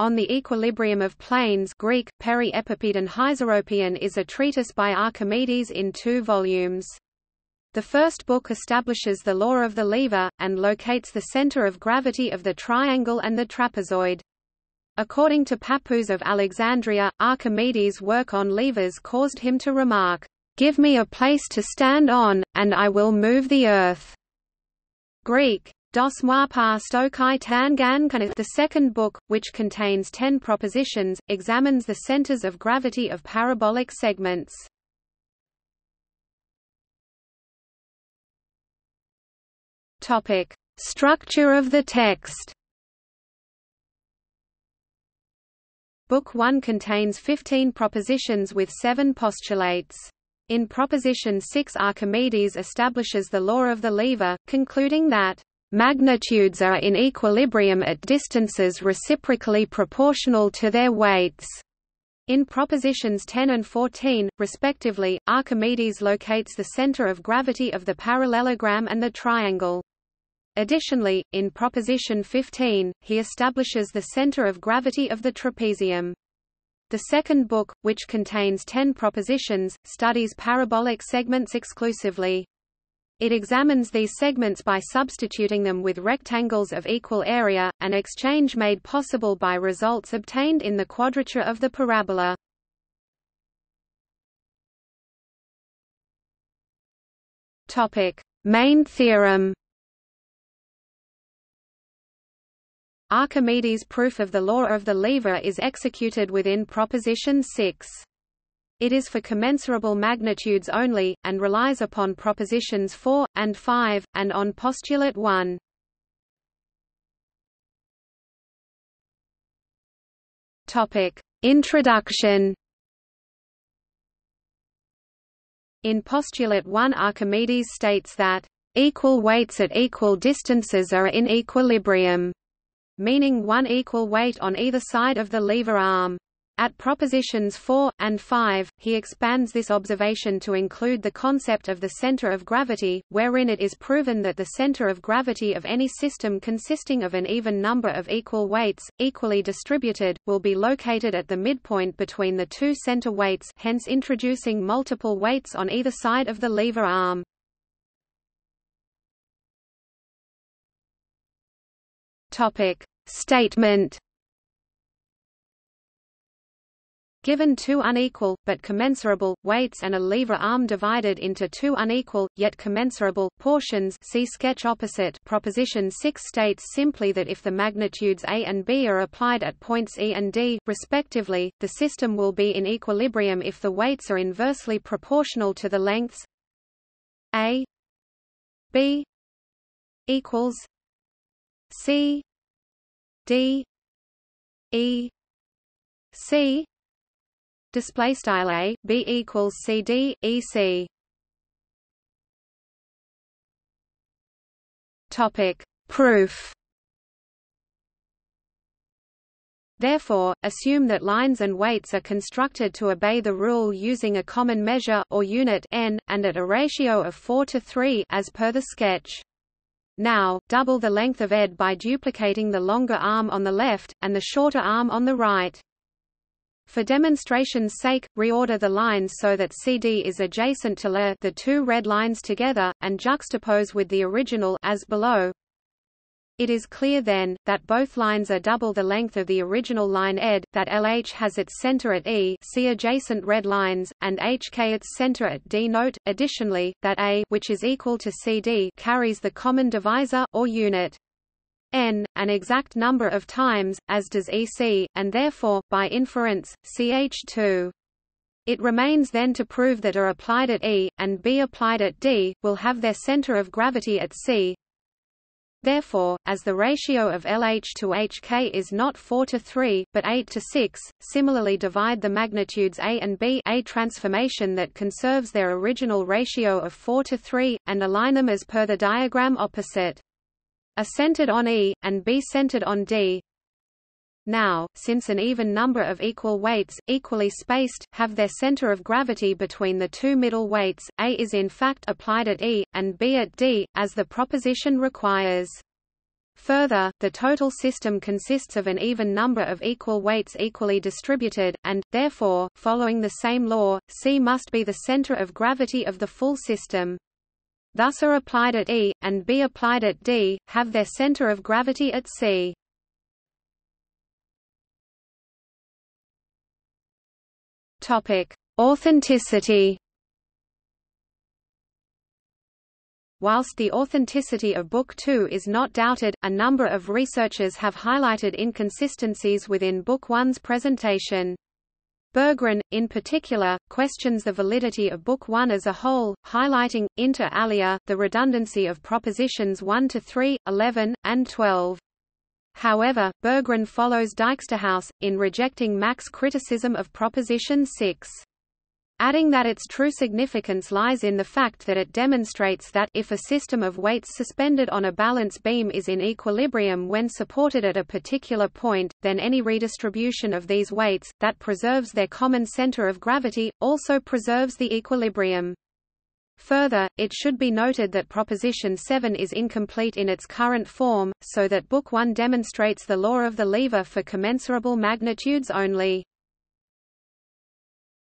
On the Equilibrium of Planes Greek, Peri-Epipedon Hyseropion is a treatise by Archimedes in two volumes. The first book establishes the law of the lever, and locates the center of gravity of the triangle and the trapezoid. According to Pappus of Alexandria, Archimedes' work on levers caused him to remark, "'Give me a place to stand on, and I will move the earth." Greek, Muapa Stokai Tangan The second book, which contains ten propositions, examines the centers of gravity of parabolic segments. Topic: Structure of the text. Book 1 contains 15 propositions with 7 postulates. In Proposition 6 Archimedes establishes the law of the lever, concluding that Magnitudes are in equilibrium at distances reciprocally proportional to their weights. In propositions 10 and 14, respectively, Archimedes locates the center of gravity of the parallelogram and the triangle. Additionally, in proposition 15, he establishes the center of gravity of the trapezium. The second book, which contains ten propositions, studies parabolic segments exclusively. It examines these segments by substituting them with rectangles of equal area, an exchange made possible by results obtained in the quadrature of the parabola. Topic: Main theorem. Archimedes' proof of the law of the lever is executed within proposition 6. It is for commensurable magnitudes only, and relies upon propositions 4, and 5, and on postulate 1. Introduction In postulate 1 Archimedes states that, "...equal weights at equal distances are in equilibrium", meaning one equal weight on either side of the lever arm. At propositions 4, and 5, he expands this observation to include the concept of the center of gravity, wherein it is proven that the center of gravity of any system consisting of an even number of equal weights, equally distributed, will be located at the midpoint between the two center weights hence introducing multiple weights on either side of the lever arm. Statement Given two unequal, but commensurable, weights and a lever arm divided into two unequal, yet commensurable, portions see sketch opposite proposition 6 states simply that if the magnitudes A and B are applied at points E and D, respectively, the system will be in equilibrium if the weights are inversely proportional to the lengths A B equals C D E C display style a b equals cd ec topic proof Therefore, assume that lines and weights are constructed to obey the rule using a common measure or unit n, and at a ratio of 4 to 3 as per the sketch. Now, double the length of ed by duplicating the longer arm on the left, and the shorter arm on the right. For demonstration's sake, reorder the lines so that CD is adjacent to LE the two red lines together, and juxtapose with the original as below. It is clear then, that both lines are double the length of the original line ED, that LH has its center at E see adjacent red lines, and HK its center at D. Note, additionally, that A which is equal to CD carries the common divisor or unit n, an exact number of times, as does EC, and therefore, by inference, CH2. It remains then to prove that A applied at E, and B applied at D, will have their center of gravity at C. Therefore, as the ratio of LH to HK is not 4 to 3, but 8 to 6, similarly divide the magnitudes A and B A transformation that conserves their original ratio of 4 to 3, and align them as per the diagram opposite. A centered on E, and B centered on D. Now, since an even number of equal weights, equally spaced, have their center of gravity between the two middle weights, A is in fact applied at E, and B at D, as the proposition requires. Further, the total system consists of an even number of equal weights equally distributed, and, therefore, following the same law, C must be the center of gravity of the full system. Thus are applied at E, and B applied at D, have their center of gravity at C. Authenticity Whilst the authenticity of Book 2 is not doubted, a number of researchers have highlighted inconsistencies within Book 1's presentation. Berggren, in particular, questions the validity of Book 1 as a whole, highlighting, inter alia, the redundancy of propositions 1 to 3, 11, and 12. However, Berggren follows Dijksterhuis, in rejecting Mach's criticism of proposition 6 adding that its true significance lies in the fact that it demonstrates that if a system of weights suspended on a balance beam is in equilibrium when supported at a particular point, then any redistribution of these weights, that preserves their common center of gravity, also preserves the equilibrium. Further, it should be noted that Proposition 7 is incomplete in its current form, so that Book 1 demonstrates the law of the lever for commensurable magnitudes only.